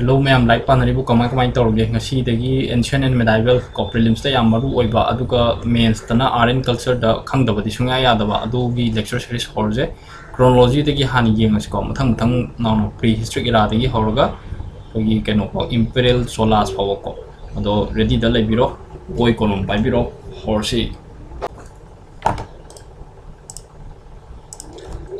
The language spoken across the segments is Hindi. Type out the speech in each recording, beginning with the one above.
हेलो मैम लाइक पानी कमाय कमाय तौरगे एनसियन एंड मेडाइबल कॉप्रीलिम्स मूब मेन्सदा आर एंड कल्चर खादी सूं यादवर सीरीज़ हरजे क्रोनोलॉजी हाँको मत मत ना प्री हिस्ट्रिक इरा हर अभी कैनो इंपेरियल चोलास फावको अदो रेडी लेरो कोई कोलोम पाबीर हर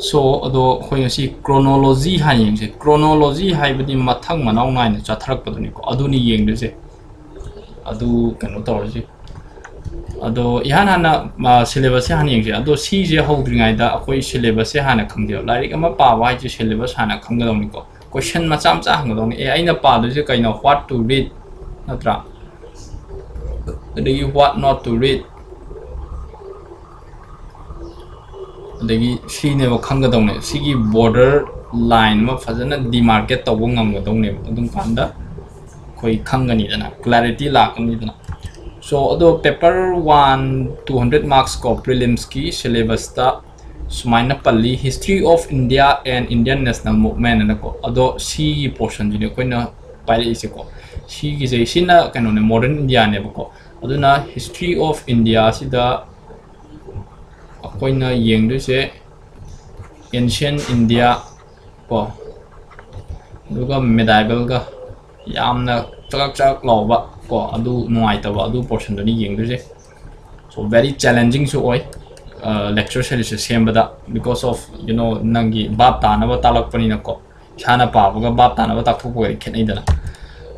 so ado khoi si chronology ha yeng se chronology hai badi mathang manau ngai na chathrak paduni ko adu ni yeng de se adu kano tor ji ado ihan hana ma syllabus se han yeng se ado si je ho dri ngai da khoi syllabus se hana khang dio lai ama pa wa ji syllabus hana khang ga ni ko question ma cham cha hang dong e aina pa do je kai na what to read natra adi what not to read ꯑꯗꯒꯤ ꯁꯤꯅꯦꯕ ꯈꯪꯒꯗꯧꯅꯦ ꯁꯤꯒꯤ ꯕꯣꯔꯗꯔ ꯂꯥꯏꯟ ꯑꯃ ꯐꯖꯅ ꯗꯤꯃꯥꯔꯀꯦꯠ ꯇꯧꯕ ꯉꯝꯒꯗꯧꯅꯦꯕ ꯑꯗꯨꯝ ꯀꯥꯟꯗ ꯑꯩꯈꯣꯏ ꯈꯪꯒꯅꯤꯗꯅ ꯀ꯭ꯂꯥꯔꯤꯇꯤ ꯂꯥꯛꯀꯅꯤꯗꯅ ꯁꯣ ꯑꯗꯣ paper one two hundred marks ꯀꯣ ꯄ꯭ꯔꯤꯂꯤꯝꯁꯀꯤ ꯁꯤꯂꯦꯕꯁꯇ ꯁꯨꯃꯥꯏꯅ ꯄꯜꯂꯤ history of India and Indian national movement ꯑꯅꯀꯣ ꯑꯗꯣ ꯁꯤꯒꯤ ꯄꯣꯔꯁꯟꯁꯤꯅꯦ ꯑꯩꯈꯣꯏꯅ ꯄꯥꯏꯔꯛꯏꯁꯦꯀꯣ ꯁꯤꯒꯤꯁꯦ ꯁꯤꯅ ꯀꯩꯅꯣꯅꯦ ꯃꯣꯗꯔꯟ ꯏꯟꯗꯤꯌꯥꯅꯦꯕꯀꯣ ꯑꯗꯨꯅ ꯍꯤꯁꯇ꯭ꯔꯤ ꯑꯣꯐ ꯏꯟꯗꯤꯌꯥꯁꯤꯗ अखोना ये एंशन इंडिया को मेडाइबल का चक चक लाब को नाइटब पोर्सन ये so very challenging lecture series सेमद because of you know नंगी बाप ताब तालको इसा पाबग बाप ताब ताथोपी खेनदना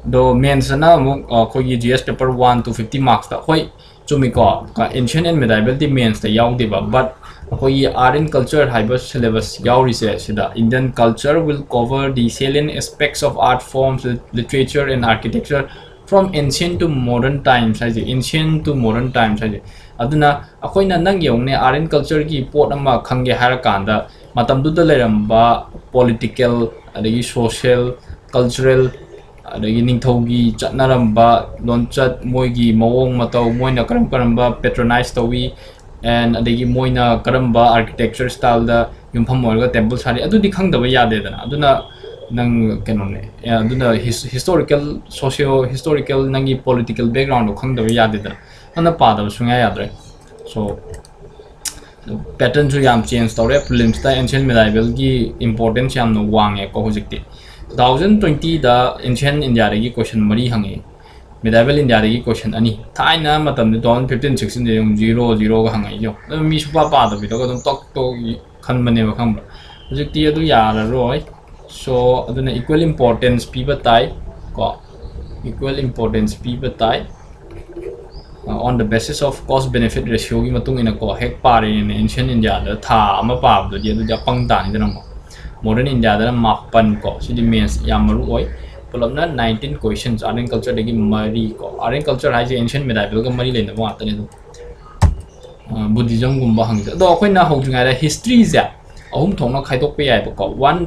दो मेन्सना अमुक G S paper one two fifty marks हई चुमीको ancient and medieval the mains but अखोई आर्ट कल्चर हाइब सिलेबस याद Indian culture will cover the salient aspects of art forms literature and architecture from ancient to modern times है एंशियन टू मॉडर्न टाइम्स है अखोना नंगने आर्ट एंड कलचर की पोम खे हरकानद political social cultural and adagi moina karamba architecture style da yumpham moiga temple sari adudi khangdaba yade dana aduna nang kenone aduna historical socio historical nangi political background do khangdaba yade dana ana pada sunga yadre so pattern chu yam change tawre prelims ta ancient medieval gi importance yam no wange ko hojikti 2020 da ancient india regi question mari hangi medieval india regi question ani thaina matam de 2015 16 de 0 0 ga hangai yo mi supa pa da bi do dum tok to khan mane ba kham hojikti yara roi so aduna equal importance piba tai equal importance piba tai uh, on the basis of cost benefit ratio gi matung ina ko hek pare in ancient india da tha ama pa do je du ja pang ta ni da mo modern india da ma pan ko si di means yam ru oi pulam na 19 questions art and culture de gi mari ko art and culture hai je ancient medieval ga mari le na wa ta ni du buddhism gum ba hang da do khoi na ho junga da history ja ahum thong na khai tok pe ai ba ko one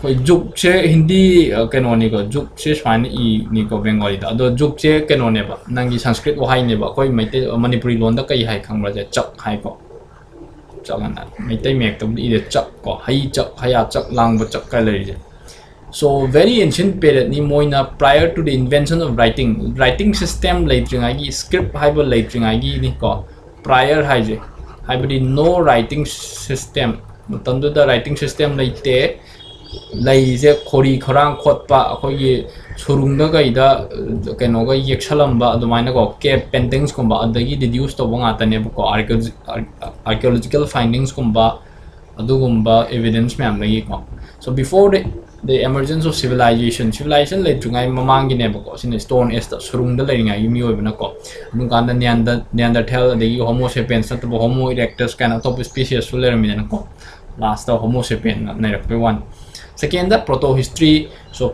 khoi juk che hindi keno ni ko juk che swani i ni ko bengali da do juk che keno ne ba nang gi sanskrit wa hai ne ba khoi mai te manipuri lon da kai hai khang ra ja chak hai ko chak na mai te mek tam i de chak ko hai chak haya chak lang ba chak kai lai so very ancient period ni moina prior to the invention of writing writing system laitringa gi script hai ba laitringa gi ni ko prior hai je hai ba no writing system matam da writing system laite deduce to bonga tane ko archaeological findings kumba adugumba evidence me amagi ko so before the the emergence of civilization civilization le tungai mamangi ne bako sin stone age da surung da leinga yumi oi bana ko dun kan second the proto history so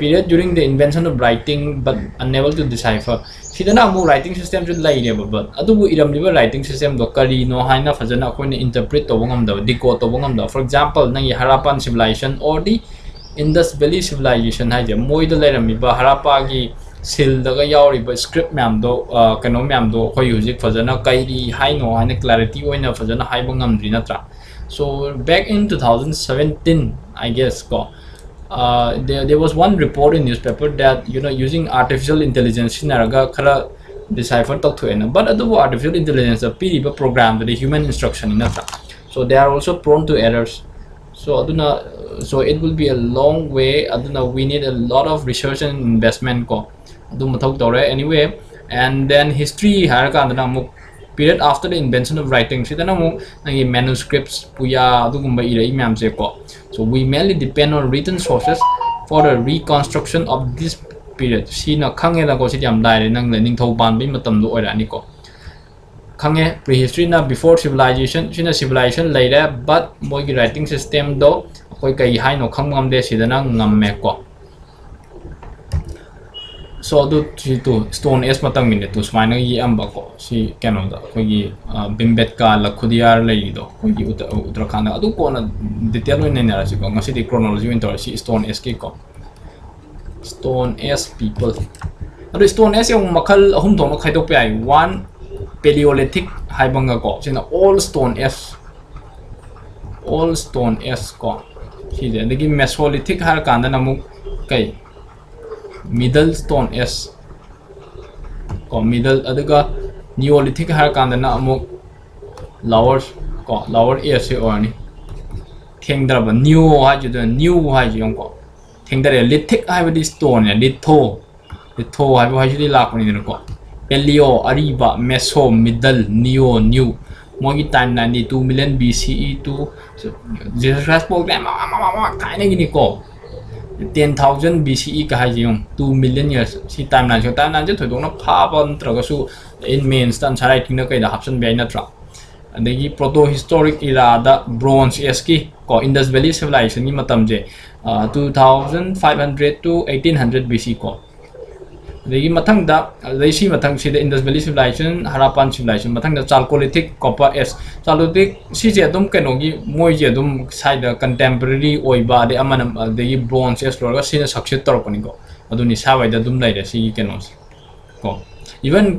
period during the invention of writing but unable to decipher sidana amu writing system lai ne but iram liba writing system kari no haina fajana ko ne interpret to bangam da decode to bangam da for example nang harappan civilization or the Indus valley civilization है मोद लेरमीब हरापागी सिलदगा यावरीब स्क्रिप्ट मैम दो कनो मैम दो अखोई हुजिक फजना कई हाइनो हाइने क्लैरिटी ओइना फजना हाइबो ngamdri natra so back in 2017 i guess uh, there, there was one report in newspaper that you know using artificial intelligence sinaraga khara decipher tok thuena but adu artificial intelligence a piriba program the human instruction in so they are also prone to errors. So aduna so it will be a long way. Aduna we need a lot of research and investment ko anyway and then history har ka aduna muk period after the invention of writing. Sidana muk nangi manuscripts puya adu gumba ira imam se ko so, we mainly depend on written sources for the reconstruction of this period. Sina khange da ko, si jam dai nang le ning thau ban bi matam do ora ni ko khange, prehistory na, before civilization sina civilization later but moi gi writing system do koi kai hai no khang ngam de sidana ngam me si tu ko ngasi di chronology in tor si stone s ki ko stone s people adu stone s yung makal ahum thong khai to pe ai one Paleolithic hai banga ko sina all stone age all stone age ko middle stone age ko middle adaga Neolithic har kanda na amu lower ko lower age se orni thengdra ba new ha ju de new ha ju yong ko thengdra lithic hai ba stone ya litho litho hai ba ha ju di lak ni ne ko Paleo, Ariba, Meso, Middle, Neo, New. Mogi timeline ni 2 million BCE to Jesus Christ program kind of gini ko 10,000 BCE ka hai yung 2 million years si timeline so timeline je thoi dong na pha ban tra ga su in main stan charai ting na kai da option bai na tra adagi proto historic era da bronze age ki ko Indus Valley civilization ni matam je 2500 to 1800 BC ko lagi matang da lagi si matang si the Indus Valley civilization Harappan civilization matang da Chalcolithic Copper Age Chalcolithic si je dum keno gi moi je dum sai da contemporary oi ba de amana de gi Bronze Age lor ga si na succeed tor ko ni go adu ni sa wai da dum lai da si keno ko even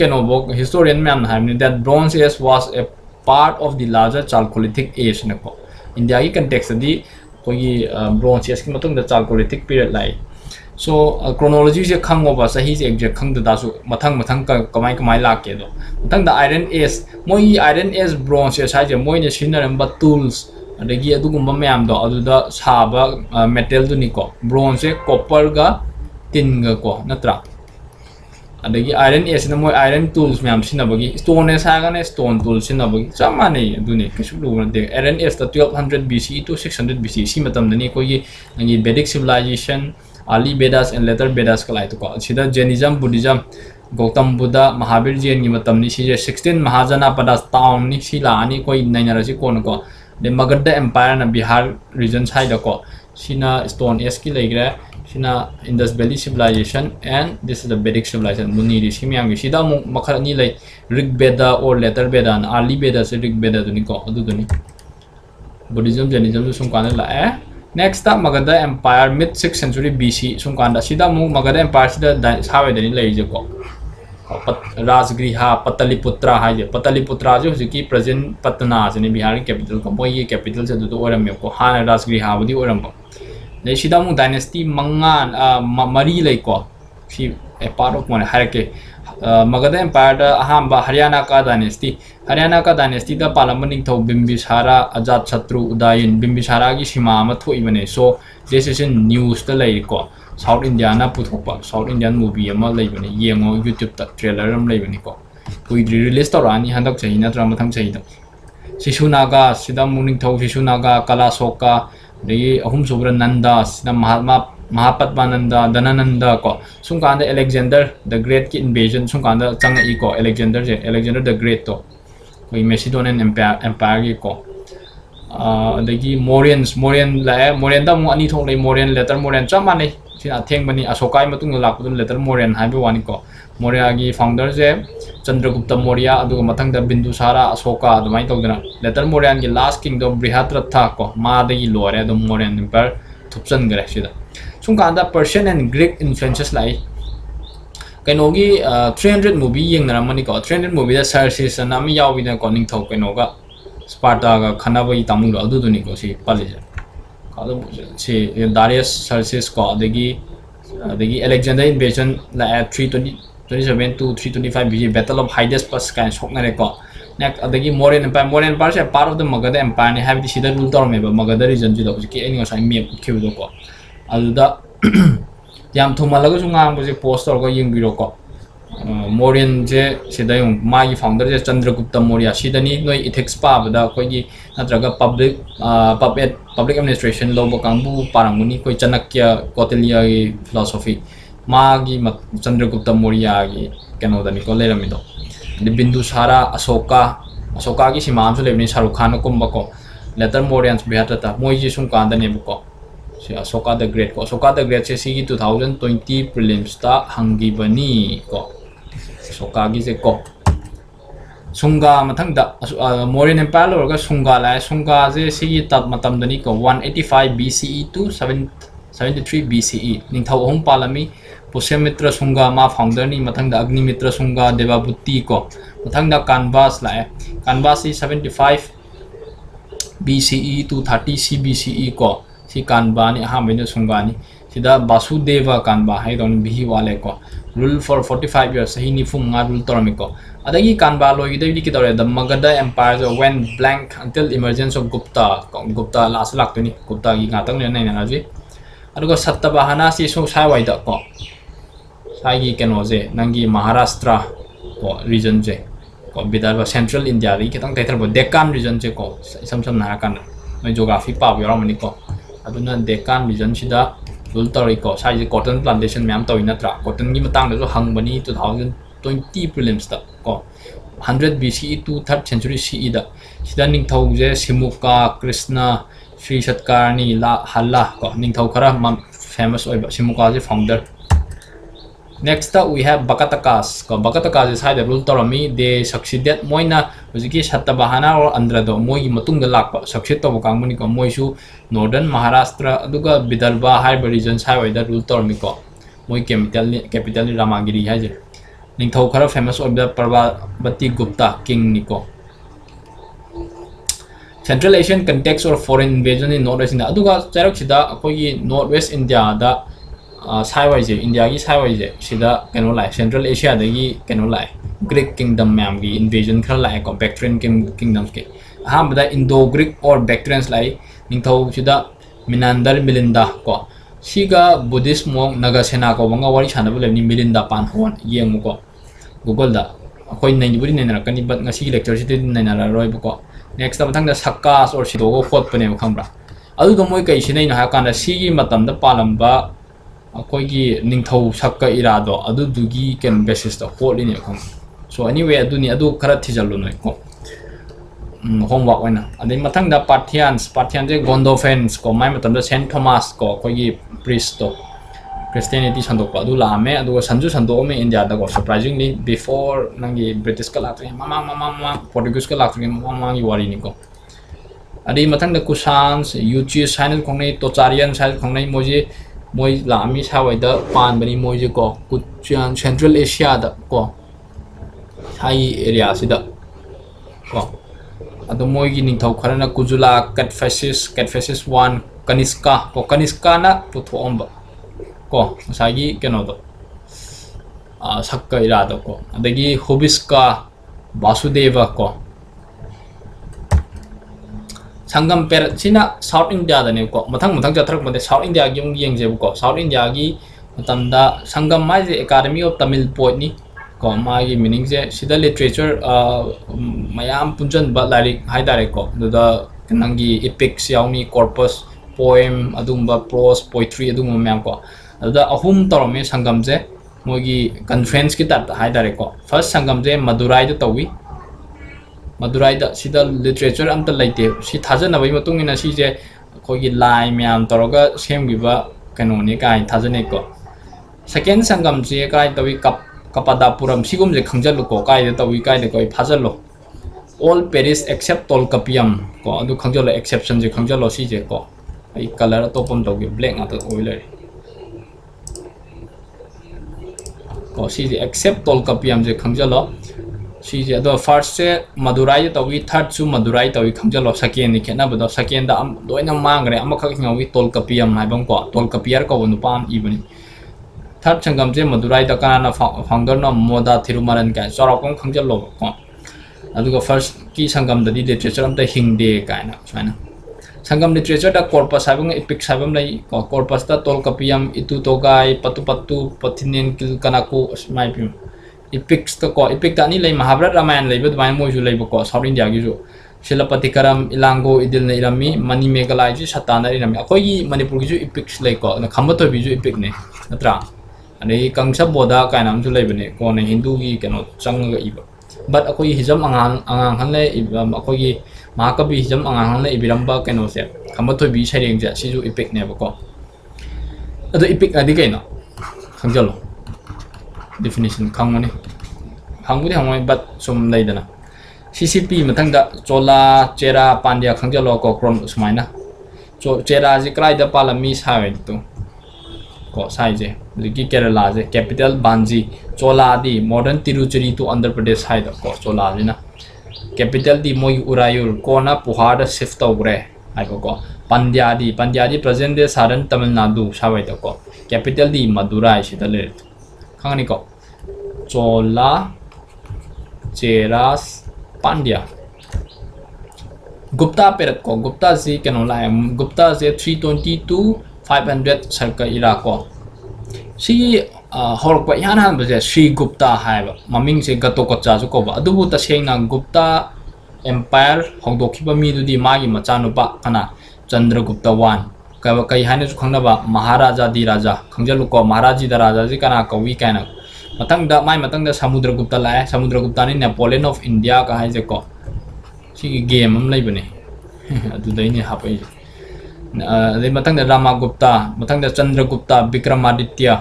the larger Chalcolithic age na ko India gi context di ko gi Bronze Age ki matang da Chalcolithic period lai so uh, chronology se khang over sa hi exact khang da su mathang mathang ka kamai kamai la ke do mathang da iron age moi iron age bronze sa je moi ne sinaram ba tools adagi adu early Vedas and later Vedas का लाइट को इसीद जेनिजम बुद्धिज्म गौतम बुद्ध महावीर जैन की मतलब सिक्सटीन महाजना पदास टाउन निशी कोई नई कौनको दे मगध एम्पायर ने बिहार रिजन सैदको सिना स्टोन एस की लेग्रे Indus valley civilization and this is the Vedic civilization मुनी मैं मखनी लै ऋग बेद और लेटर बेद अली बेद से ऋग बेदनी बुद्धिज्म जैनिज्म सूमकान लाए next the Magadh empire mid six century BC सुनकांड Magadh empire से सावेदनीको राजगृह पतलीपुत्र है पतलीपुत्र की प्रेजेंट पटना से बिहार की कैपिटल मई कैपिटल से अदरमेको हाँ राजगृह दाइनेस्टी मंगा मरी लेको ए पार्ट ऑफ़ मोने मगध एम्पायर अहम हरियाणा का डायनेस्टी हरियाणा का डायनेस्टी पालम निथ बिम्बिसारा अजात शत्रु उदयन बिम्बिसारा की सीमा थोबने so this is in news लेको south India पुथोप। साउथ इंडियन मूवी लेबने। येगो यूट्यूब ट्रेलर लेबनीको। कोई रिलीज़ तौर हंदी नत्र सिसुनागा मूनिथ सिसुनागा कलाशोका अहम सूब्र नंदा महात्मा महापत्मानंद दनानंद को सूंकान एलेक्जेंडर द ग्रेट की इन्वेजन सूंकान चंग ई को एलेक्जेंडर से एलेक्जेंडर द ग्रेट तो कोई मेसीडोनियन एम्पायर की को मोरियन मोरियन लाए मोरियन मो अनी थोड़े मोरियन लेटर मोरियन चमाने अथेबनी अशोक लाप लेटर मोरियन है मोरिया की फाउंडर से चंद्रगुप्त मौर्या बिंदुसारा अशोक अदमाय तौदना लेटर मोरियान की लास्ट किंगडम बृहत्थ को मादी लोरें मोरियन इंपायर थुपचनग्रेद bani Asokai matung lak pudun letter Mauryan hai wani ko Maurya gi founder je Chandragupta Maurya aduga mathang da Bindusara Asoka adumai tawdana letter Mauryan gi last kingdom Brihatratha ko ma dagi lore adum Mauryan Empire thupchan gare sida sum kanda persian and greek influences lai kainogi 300 movie yeng na mani ko 300 sparta ga khana bai tamu ro adu du ni ko si pali ja ka do si darius sarsis ko adegi adegi alexander invasion la 320 27 to 325 BC battle of Hydas plus kan sok na re ko nek adagi से अशोका द ग्रेट को अशोका द ग्रेट से टू थाउज ट्वेंटी प्रीलिम्स हंगीबनी को अशोका की से को सूँगा मथंग मोरियन एम्पायर लोर सूँगा लाए सूँगा से one eighty five B C B C to seven seventy three B C nth पालमी पुष्यमित्र सूँगा मा फाउंडर मथंग अग्निमित्र सूँगा देवाबुति को मथंग कानवास लाए Kanvas seventy five B C to thirty C B C को कानबानी हाँ बेनो सुंगानी सिदा वासुदेव कानबा है बिहि वाले को रूल फॉर 45 इयर्स ही निफुम मंगा रूल तोरमी को अदगी कानबा लो इदे बिकि तोरे द मगध एम्पायर जो when blank until emergence of Gupta Gupta last लाक्तनी Gupta की गातंग ने नै नै जी अर को सत्तबहाना को सागी केनोजे महाराष्ट्र को रीजन जे को विदर्भ सेंट्रल इंडिया री केतंग तैतर ब डेक्कन रीजन जे को सम सम नाकान मै ज्योग्राफी पाब रूल तौरी तौरको साइज़ कॉटन प्लांटेशन मैम तौई नत्रा कॉटन की मतंग दो हंगबनी 2020 प्रीलिम्स दा को 100 BCE to 3rd century CE दा सिदा निंगथौ जे सिमुका कृष्ण श्री सत्कारनी ला हल्ला को निंगथौ खरा famous J founder Next up we have Bakatakas. Ko Bakatakas is hide rule torami they succeeded moina hujiki Satabahana or Andrado moi matung lakpa succeed to bakang muni ko moi Northern Maharashtra aduga Vidarbha high regions high da rule torami ko moi capital capital Ramagiri hai je ning khara famous the Parvati Gupta king niko Central Asian context or foreign invasion in Northwest India aduga charak sida akoi Northwest India da की सिदा कनो लाइ सेंट्रल एशिया दगी कनो लाइ ग्रीक की इन्वेजन खर लाइ को बैक्ट्रियन किंगडम्स के अहमद इंडो ग्रीक और बैक्ट्रियंस लाइ निथौ सिदा मिनांदर मिलिंदा को सिगा बुद्धिस्ट मोंग नगा सेना को बंगा वारी सानब लेनी मिलिंदा पान होन को गूगल दा अखोई नैबुरी नैनरकनी but ngasi lecture khambra adu do moi kai sinai na ha kana sigi matam da palamba अखोगी निथौ इरादो अदुदुगी कैन बेसिस होटलीने सो एनीवे अदुनी अदु खरा थिजलु नोय को होमवर्क ओइना अदे मथंग दा पार्थियंस पार्थियन जे गोंडोफेन्स को माय मतम दा सेंट थॉमस को अखोगी प्रीस्ट तो क्रिस्टियनिटी संदोक अदु लामे अदु संजु संदोक मे इंडिया दा को सरप्राइजिंगली बिफोर नंगी ब्रिटिश का लात्रे मामा मामा मामा पोर्टुगीज का लात्रे मामा की वारी निको यूचिस तोचारियन मोजे मोई लामी सवैद पानी मोजेको सेंट्रल एसियाको एरियादो अब मोह खर कुजुला कटफेसीस कटफेसीस वन कनीस्का कनीस्का पुथोबको मसा कौदो सक इरादो हुबिस्का वासुदेवको संगम पेर साउथ इंडिया मथंग मथंग चथरकपे साउथ इंडिया की येजेबको साउथ इंडिया की संगम माइजे एकेडमी ऑफ़ तमिल पोटनी को मागी मीनिंग से लिटरेचर मैम पुंजन लाइक है तारेको नंगी इपिक्स यानी कॉर्पस पोएम अदुम्बा प्रोस पोइट्री अदुम्बा मैम को अहुम तौरमे संगम से मोगी कन्फ्रेंस की टाइप है तारेको फ़र्स्ट संगम से Madurai तौी Madurai sida literature amta cái si thajana bai matung ina si je khoi lai myam toroga sem giba cái ne kai này ko. Second sangam je kai tawi kap, kapadapuram sigum je cái ko kai cái tawi kai de koi phajalo. All paris except tolkapiam ko, adu khangjalo exception je khangjalo si je ko. Cái color topam cái black ngata oilari ko si je except tolkapiam je khangjalo tol kapiam hai bang ko tol kapiar ko nu pam ibani third sangam je madurai da kana founder no moda thirumaran ka sorokong khangjalo ko aduga first ki sangam da di literature am ta hingde kaina chana sangam literature da corpus sabang epic sabam lai corpus da tol kapiam itu epics तो इपिक तो महाभारत रामायण लेमान मोजूको साउथ इंडिया की शिलपतिकरम इलांगो इदिल ने इरमी मनी मेघालय से सत्ता इनमें अखोई मनपुर की इपिक्स लेको खम तो इपिक ने नत्रा कंस बोध कैनामने कोने हिंदू की कनो चंग इब बट अखोई हिजम अगले अखोई महाकवि हिजम अगले इबिब कैनोसे खम तो सैरेंगे इपिक नेबको अपिक अभी कहना खजलो definition khangani khangbudi hangoi but sum leidana CCP matangda chola chera pandya khangjalo ko krom sumaina cho chera ji krai da palami sai tu ko sai je ligi kerala je capital banji chola di modern tiruchiri to andhra pradesh sai da ko chola ji na capital di moi urayur ko na puhada shift tawre ai ko pandya di pandya di present de ko capital di madurai shi da le khangani ko chola cheras pandya Gupta पेरत को गुप्ता से कनो लाए गुप्ता से 320 500 सरका इरा को सी हॉरक पर यान हान बजे श्री गुप्ता है ममिंग से गतो को चाजु को अदुबु तसेंगना गुप्ता एम्पायर होंदोखिबा मीदुदी मागी मचानुपा कना चंद्रगुप्ता कई है खब महाराजा दी राजा खाजलुको महाराजी द राजा जी कना कौी कैन माई मत समुद्र गुप्त लाए समुद्र गुप्ता ने नेपोलियन ऑफ़ इंडिया का है जेको गेम लेबने रामा गुप्ता मतंग चंद्र गुप्ता विक्रम आदित्य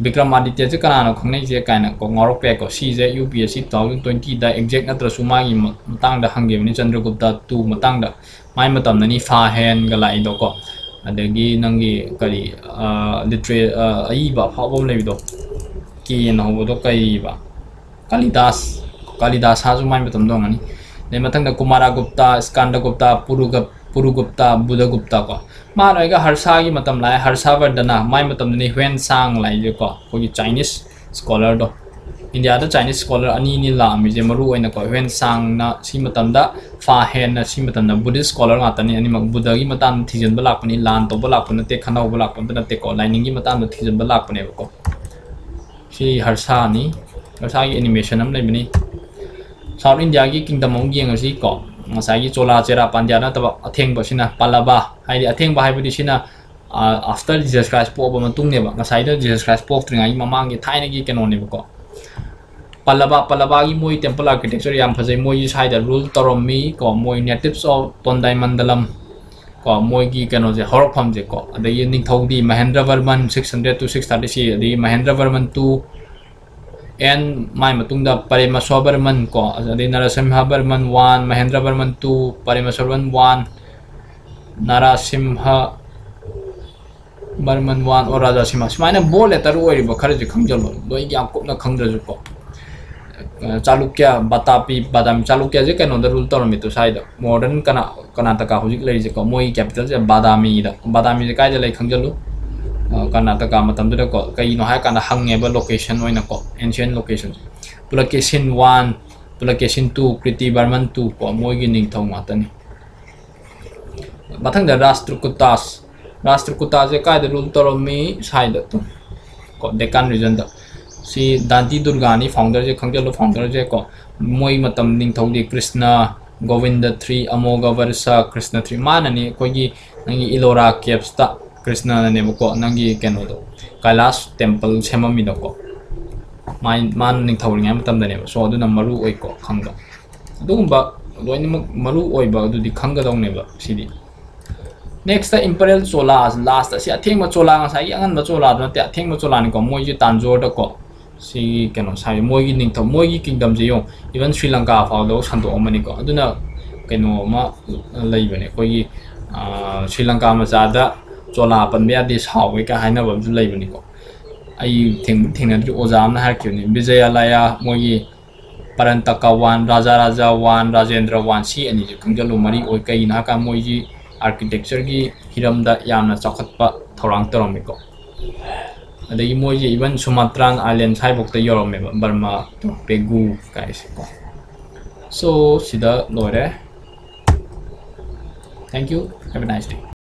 विक्रम आदित्य से कना खाई कैनको मौरपेको सीजे U P S C two thousand twenty exact नसु मांग हंगेमें चंद्रगुप्ता टू मांग माई मतनी फा हेन गलाइदो oina ko hwen sang na si matam da fa hen na si matam na buddhist scholar nga tani ani mak buddha gi matam thijen ba lak pani lan to bani South India gi kingdom ong gi ngasi ko ngasai gi chola chera pandya na taba atheng ba sina palaba hai atheng ba hai bu sina after Jesus Christ po ba matung ne ba ngasai da Jesus Christ po tringa gi mamang gi thaina gi kenon ne ko sai da rule toromi ko moi natives of tondai mandalam ko moi gi keno je hor pham je ko adai ning thong di Mahendra Varman 600 to 630 adai Mahendra Varman 2 and mai matungda Paremaswa Barman ko adi Narasimha Barman 1 Mahendra Barman 2 Paremaswa Barman 1 Narasimha Barman 1 or Raja Simha sumaina bo letter oiriba khara ji khangjalo loi yam kopna khangdraju ko Chalukya Batapi Badami Chalukya je kano da rule tormi to side modern kana Karnataka hojik lai je ko moi capital je Badami da Badami je kai je lai khangjalu Karnataka matamdura ko kay no hay kana hangeba location oina ko ancient location Pulakesin 1 Pulakesin 2 Kriti Barman 2 ko moi gi ning thong atani mathang da Rashtrakutas Rashtrakutas je kai da rule toromi side to ko Deccan region da si Danti Durgani founder je khangjalu founder je ko moi matam ning thong di Krishna Govinda 3 Amoga Varsa Krishna 3 manani kogi nangi next the imperial chola last si atheng ma chola nga sai angan ma chola do te atheng ma chola ni ko moi ji tanjor da ko si kano sai moi gi ning tho moi gi kingdom ji yong even sri lanka fa lo san do ma ni ko aduna kano ma lai ba ne ko gi sri lanka ma za da chola pan me di sao we ka hai na ba ju lai ba ni ko ai thing thing na ju ozam na har kyu ni vijayalaya moi gi parantaka wan raja raja wan rajendra wan si ani ju kangalu mari oi kai na ka moi ji ꯑꯥꯔꯀꯤꯇꯦꯛꯆꯔꯒꯤ ꯍꯤꯔꯝꯗ ꯌꯥꯝꯅ ꯆꯥꯎꯈꯠꯄ ꯊꯧꯔꯥꯡ ꯇꯧꯔꯝꯃꯤꯀꯣ ꯑꯗꯒꯤ ꯃꯣꯏꯁꯦ ꯏꯚꯟ ꯁꯨꯃꯥꯇ꯭ꯔꯥꯟ ꯑꯥꯏꯂꯦꯟ ꯁ꯭ꯋꯥꯏꯐꯥꯎꯗ ꯌꯧꯔꯝꯃꯦꯕ ꯕꯔꯃꯥ ꯄꯦꯒꯨ ꯀꯥꯏꯁꯦ ꯀꯣ ꯁꯣ ꯁꯤꯗ ꯂꯣꯏꯔꯦ ꯊꯦꯡꯛ ꯌꯨ ꯍꯦꯞ ꯑꯦ ꯅꯥꯏꯁ ꯗꯦ